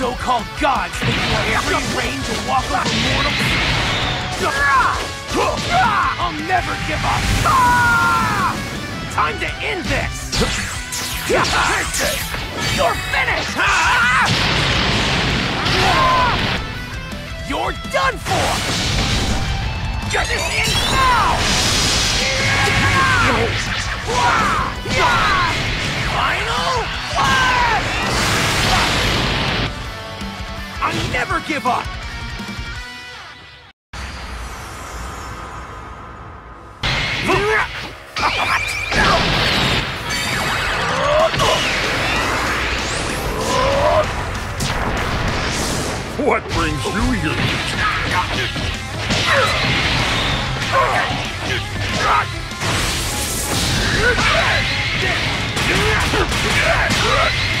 so-called gods think you have free reign to walk over mortals? I'll never give up! Time to end this! You're finished! You're done for! Get this in now! I never give up! What brings you here?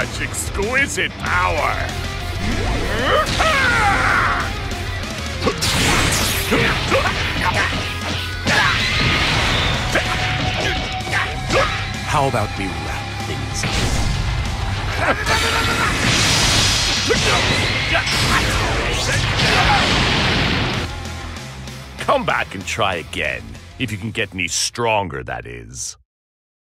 Such exquisite power! How about we wrap things up? Come back and try again. If you can get any stronger, that is.